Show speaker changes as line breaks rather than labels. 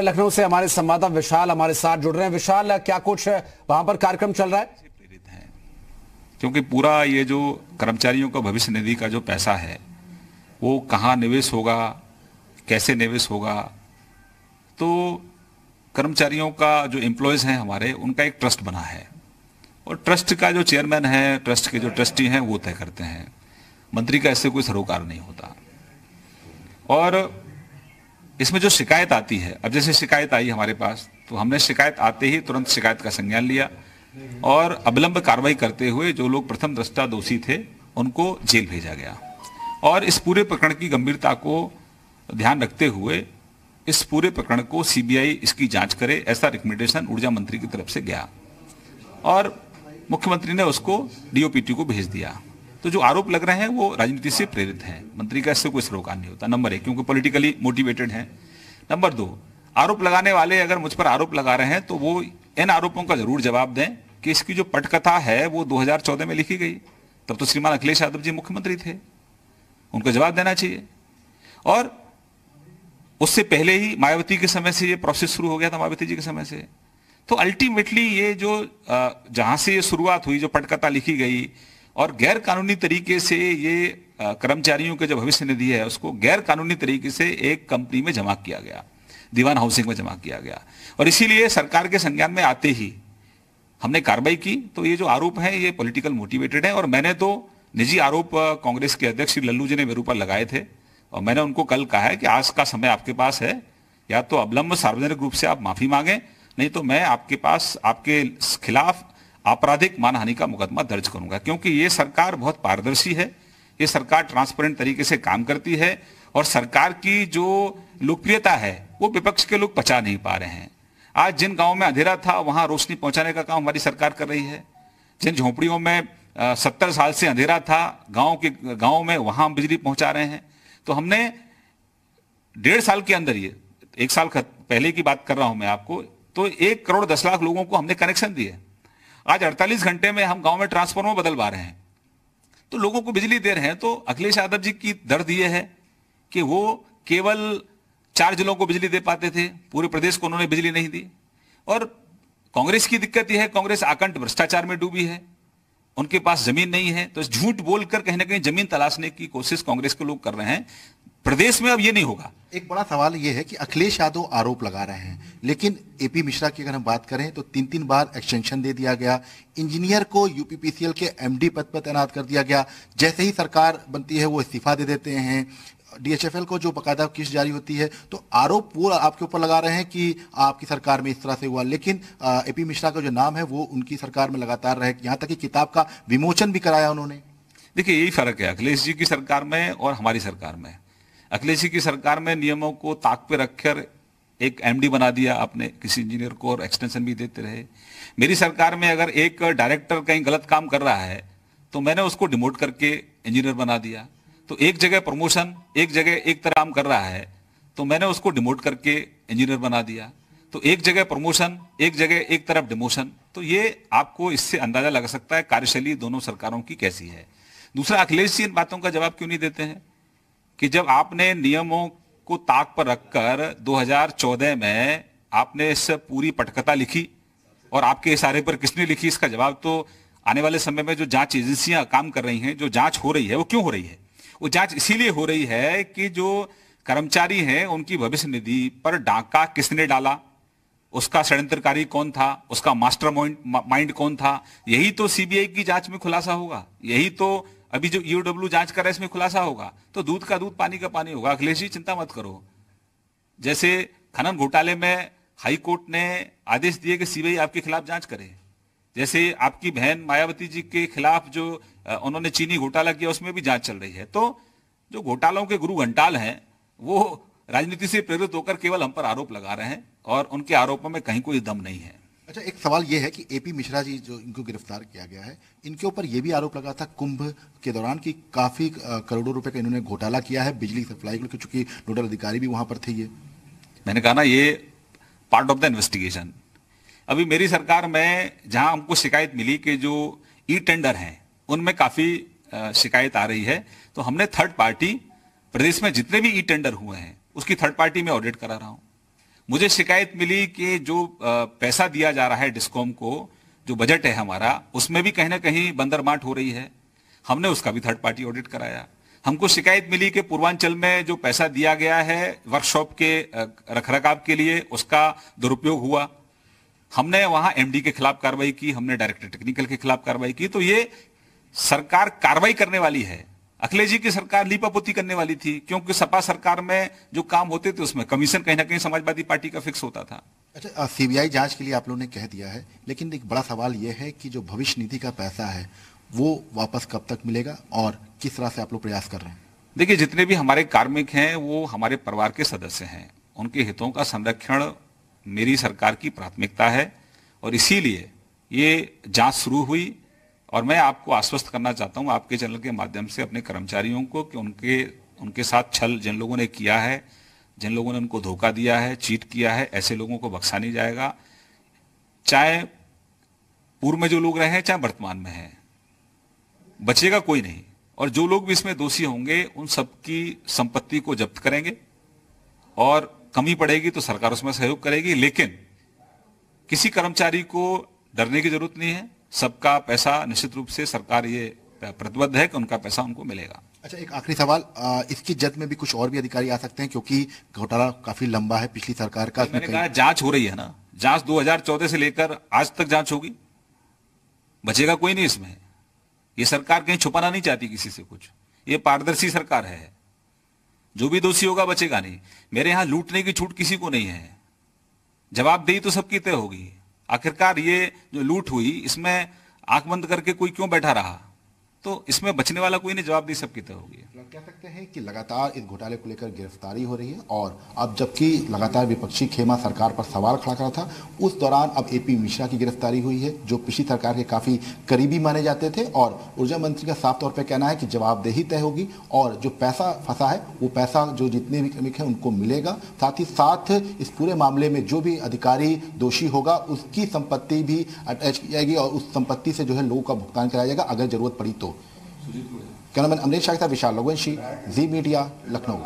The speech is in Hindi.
लखनऊ से हमारे संवाददाता विशाल हमारे साथ जुड़ रहे हैं। विशाल, क्या कुछ वहाँ पर कार्यक्रम चल रहा है?
प्रेरित हैं। क्योंकि पूरा ये जो कर्मचारियों का भविष्य निधि का जो पैसा है, वो कहाँ निवेश होगा, कैसे निवेश होगा तो कर्मचारियों का जो एम्प्लॉयज़ हैं हमारे, उनका एक ट्रस्ट बना है। और ट्रस्ट का जो चेयरमैन है ट्रस्ट के जो ट्रस्टी हैं, वो तय करते हैं। मंत्री का इससे कोई सरोकार नहीं होता। और इसमें जो शिकायत आती है, अब जैसे शिकायत आई हमारे पास तो हमने शिकायत आते ही तुरंत शिकायत का संज्ञान लिया और अविलंब कार्रवाई करते हुए जो लोग प्रथम दृष्टा दोषी थे, उनको जेल भेजा गया। और इस पूरे प्रकरण की गंभीरता को ध्यान रखते हुए इस पूरे प्रकरण को सीबीआई इसकी जाँच करे, ऐसा रिकमेंडेशन ऊर्जा मंत्री की तरफ़ से गया। और मुख्यमंत्री ने उसको डीओपीटी को भेज दिया। तो जो आरोप लग रहे हैं वो राजनीति से प्रेरित हैं। मंत्री का इससे कोई सरोकार नहीं होता, नंबर एक, क्योंकि पॉलिटिकली मोटिवेटेड हैं। नंबर दो, आरोप लगाने वाले अगर मुझ पर आरोप लगा रहे हैं तो वो इन आरोपों का ज़रूर जवाब दें कि इसकी जो पटकथा है, वो 2014 में लिखी गई। तब तो श्रीमान अखिलेश यादव जी मुख्यमंत्री थे। उनको जवाब देना चाहिए। और उससे पहले ही मायावती के समय से ये प्रोसेस शुरू हो गया था, मायावती जी के समय से। तो अल्टीमेटली ये जो जहाँ से ये शुरुआत हुई, जो पटकथा लिखी गई और गैर कानूनी तरीके से ये कर्मचारियों के जो भविष्य निधि है, उसको गैर कानूनी तरीके से एक कंपनी में जमा किया गया, दीवान हाउसिंग में जमा किया गया। और इसीलिए सरकार के संज्ञान में आते ही हमने कार्रवाई की। तो ये जो आरोप है, ये पॉलिटिकल मोटिवेटेड है। और मैंने तो निजी आरोप कांग्रेस के अध्यक्ष श्री लल्लू जी ने मेरे ऊपर लगाए थे। और मैंने उनको कल कहा है कि आज का समय आपके पास है। या तो अवलंब सार्वजनिक रूप से आप माफ़ी मांगे, नहीं तो मैं आपके पास, आपके खिलाफ आपराधिक मानहानि का मुकदमा दर्ज करूँगा, क्योंकि ये सरकार बहुत पारदर्शी है, ये सरकार ट्रांसपेरेंट तरीके से काम करती है, और सरकार की जो लोकप्रियता है, वो विपक्ष के लोग पचा नहीं पा रहे हैं। आज जिन गाँवों में अंधेरा था, वहाँ रोशनी पहुँचाने का काम हमारी सरकार कर रही है। जिन झोंपड़ियों में सत्तर साल से अंधेरा था, गाँव के, गाँव में वहाँ हम बिजली पहुँचा रहे हैं। तो हमने डेढ़ साल के अंदर ये, एक साल पहले की बात कर रहा हूँ मैं आपको तो एक करोड़ दस लाख लोगों को हमने कनेक्शन दिए। आज 48 घंटे में हम गाँव में ट्रांसफार्मर बदलवा रहे हैं। तो लोगों को बिजली दे रहे हैं तो अखिलेश यादव जी की दर्द यह है कि वो केवल चार जिलों को बिजली दे पाते थे, पूरे प्रदेश को उन्होंने बिजली नहीं दी। और कांग्रेस की दिक्कत यह है, कांग्रेस आकंठ भ्रष्टाचार में डूबी है, उनके पास ज़मीन नहीं है तो झूठ बोलकर कहीं ना कहीं ज़मीन तलाशने की कोशिश कांग्रेस के लोग कर रहे हैं। प्रदेश में अब ये नहीं होगा।
एक बड़ा सवाल ये है कि अखिलेश यादव आरोप लगा रहे हैं लेकिन एपी मिश्रा की अगर हम बात करें तो तीन तीन बार एक्सटेंशन दे दिया गया। इंजीनियर को यूपीपीसीएल के एमडी पद पर तैनात कर दिया गया। जैसे ही सरकार बनती है वो इस्तीफा दे देते हैं। डीएचएफएल को जो बकायदा किस्त जारी होती है तो आरोप वो आपके ऊपर लगा रहे हैं कि आपकी सरकार में इस तरह से हुआ। लेकिन एपी मिश्रा का जो नाम है वो उनकी सरकार में लगातार रहे। यहाँ तक कि किताब का विमोचन भी कराया उन्होंने।
देखिए यही फ़र्क है। अखिलेश जी की सरकार में और हमारी सरकार में। अखिलेश की सरकार में नियमों को ताक पे रखकर एक एमडी बना दिया आपने, किसी इंजीनियर को और एक्सटेंशन भी देते रहे। मेरी सरकार में अगर एक डायरेक्टर कहीं गलत काम कर रहा है तो मैंने उसको डिमोट करके इंजीनियर बना दिया। तो एक जगह प्रमोशन एक जगह एक तरह काम कर रहा है तो मैंने उसको डिमोट करके इंजीनियर बना दिया। तो एक जगह प्रमोशन एक जगह एक तरफ़ डिमोशन तो ये आपको इससे अंदाज़ा लगा सकता है कार्यशैली दोनों सरकारों की कैसी है। दूसरा, अखिलेश जी इन बातों का जवाब क्यों नहीं देते हैं? कि जब आपने नियमों को ताक पर रखकर 2014 में आपने इस पूरी पटकथा लिखी और आपके इशारे पर किसने लिखी, इसका जवाब तो आने वाले समय में जो जाँच एजेंसियाँ काम कर रही हैं, जो जाँच हो रही है, वो क्यों हो रही है? वो जाँच इसीलिए हो रही है कि जो कर्मचारी हैं, उनकी भविष्य निधि पर डाका किसने डाला? उसका षड्यंत्रकारी कौन था? उसका मास्टर माइंड कौन था? यही तो सीबीआई की जाँच में खुलासा होगा। यही तो अभी जो ईओडब्ल्यू जाँच कर रहा है, इसमें खुलासा होगा। तो दूध का दूध, पानी का पानी होगा। अखिलेश जी, चिंता मत करो। जैसे खनन घोटाले में हाई कोर्ट ने आदेश दिए कि सीबीआई आपके खिलाफ जाँच करे। जैसे आपकी बहन मायावती जी के खिलाफ जो उन्होंने चीनी घोटाला किया, उसमें भी जाँच चल रही है। तो जो घोटालों के गुरु घंटाल हैं, वो राजनीति से प्रेरित होकर केवल हम पर आरोप लगा रहे हैं और उनके आरोपों में कहीं कोई दम नहीं है।
अच्छा एक सवाल ये है कि एपी मिश्रा जी जो इनको गिरफ़्तार किया गया है, इनके ऊपर ये भी आरोप लगा था कुंभ के दौरान कि काफ़ी करोड़ों रुपए का इन्होंने घोटाला किया है, बिजली सप्लाई को चूँकि नोडल अधिकारी भी वहाँ पर थे ये।
मैंने कहा ना, ये पार्ट ऑफ़ द इन्वेस्टिगेशन अभी मेरी सरकार में जहाँ हमको शिकायत मिली कि जो ई टेंडर हैं, उनमें काफ़ी शिकायत आ रही है। तो हमने थर्ड पार्टी प्रदेश में जितने भी ई टेंडर हुए हैं, उसकी थर्ड पार्टी में ऑडिट करा रहा हूँ। मुझे शिकायत मिली कि जो पैसा दिया जा रहा है डिस्कॉम को, जो बजट है हमारा, उसमें भी कहीं ना कहीं बंदरमाट हो रही है। हमने उसका भी थर्ड पार्टी ऑडिट कराया। हमको शिकायत मिली कि पूर्वांचल में जो पैसा दिया गया है वर्कशॉप के रखरखाव के लिए, उसका दुरुपयोग हुआ। हमने वहाँ एमडी के खिलाफ कार्रवाई की, हमने डायरेक्टर टेक्निकल के खिलाफ कार्रवाई की। तो ये सरकार कार्रवाई करने वाली है। अखिलेश जी की सरकार लीपापोती करने वाली थी क्योंकि सपा सरकार में जो काम होते थे उसमें कमीशन कहीं ना कहीं समाजवादी पार्टी का फिक्स होता था।
अच्छा सीबीआई जाँच के लिए आप लोगों ने कह दिया है लेकिन एक बड़ा सवाल यह है कि जो भविष्य निधि का पैसा है वो वापस कब तक मिलेगा और किस तरह से आप लोग प्रयास कर रहे हैं?
देखिए जितने भी हमारे कार्मिक हैं वो हमारे परिवार के सदस्य हैं। उनके हितों का संरक्षण मेरी सरकार की प्राथमिकता है और इसीलिए ये जाँच शुरू हुई। और मैं आपको आश्वस्त करना चाहता हूँ आपके चैनल के माध्यम से अपने कर्मचारियों को कि उनके उनके साथ छल जिन लोगों ने किया है, जिन लोगों ने उनको धोखा दिया है, चीट किया है, ऐसे लोगों को बख्शा नहीं जाएगा। चाहे पूर्व में जो लोग रहे हैं, चाहे वर्तमान में हैं, बचेगा कोई नहीं। और जो लोग भी इसमें दोषी होंगे, उन सबकी संपत्ति को जब्त करेंगे और कमी पड़ेगी तो सरकार उसमें सहयोग करेगी, लेकिन किसी कर्मचारी को डरने की ज़रूरत नहीं है। सबका पैसा निश्चित रूप से सरकार ये प्रतिबद्ध है कि उनका पैसा उनको मिलेगा।
अच्छा एक आखिरी सवाल आ, इसकी जद में भी कुछ और भी अधिकारी आ सकते हैं क्योंकि घोटाला काफ़ी लंबा है पिछली सरकार का।
मैंने कहा जाँच हो रही है ना? जाँच 2014 से लेकर आज तक जाँच होगी? बचेगा कोई नहीं इसमें। ये सरकार कहीं छुपाना नहीं चाहती किसी से कुछ। ये पारदर्शी सरकार है। जो भी दोषी होगा बचेगा नहीं। मेरे यहाँ लूटने की छूट किसी को नहीं है। जवाबदेही तो सबकी तय होगी। आखिरकार ये जो लूट हुई इसमें आँख बंद करके कोई क्यों बैठा रहा? तो इसमें बचने वाला कोई नहीं जवाबदेही सबकी तय होगी।
कह सकते हैं कि लगातार इस घोटाले को लेकर गिरफ्तारी हो रही है और अब जबकि लगातार विपक्षी खेमा सरकार पर सवाल खड़ा कर रहा था, उस दौरान अब एपी मिश्रा की गिरफ्तारी हुई है, जो पिछली सरकार के काफ़ी करीबी माने जाते थे और ऊर्जा मंत्री का साफ़ तौर पर कहना है कि जवाबदेही तय होगी और जो पैसा फंसा है, वो पैसा जो जितने भी श्रमिक है, उनको मिलेगा। साथ ही साथ इस पूरे मामले में जो भी अधिकारी दोषी होगा, उसकी संपत्ति भी अटैच की जाएगी और उस संपत्ति से जो है लोगों का भुगतान कराया जाएगा, अगर ज़रूरत पड़ी तो। Cameraman Amrish Shah Vishal Logvanshi ji media Lucknow